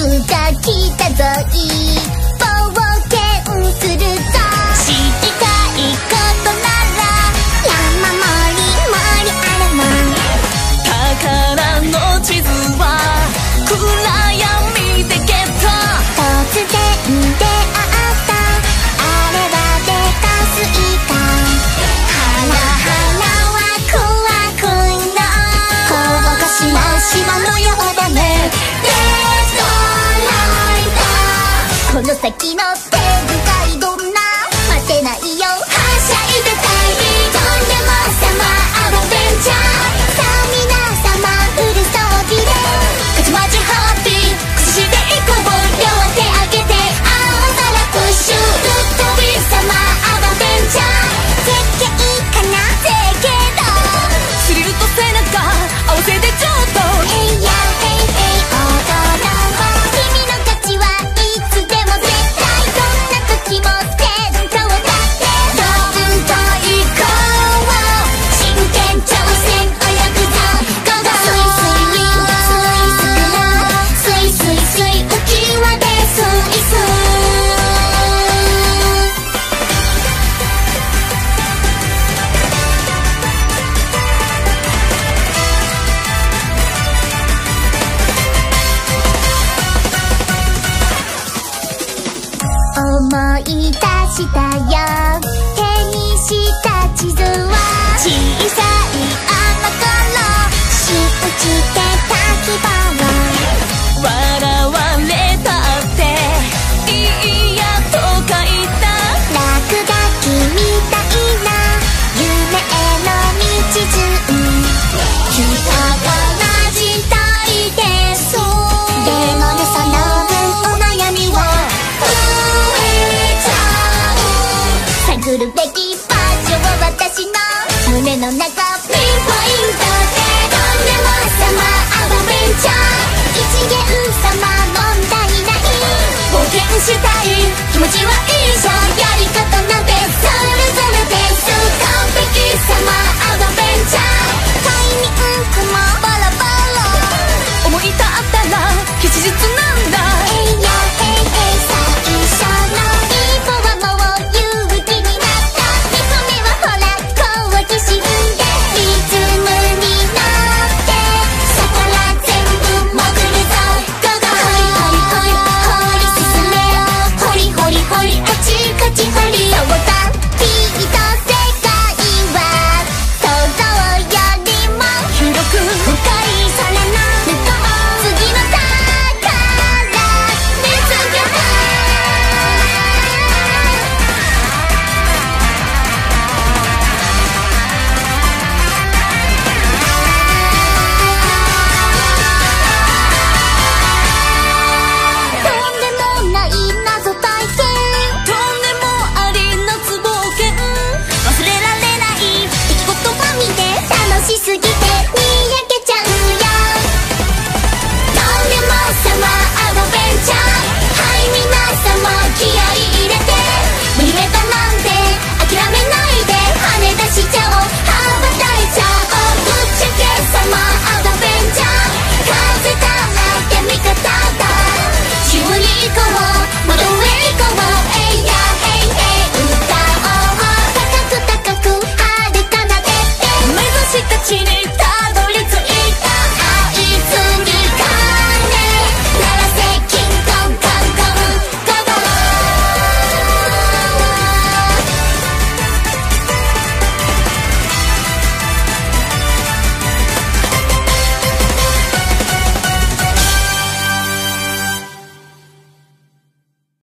来るべき場所は敵の手の中ピンポイントでとんでも様アドベンチャー。一元様問題ない冒険したい気持ちはいいしょやり方なんてそれぞれです。完璧様アドベンチャー。タにミングも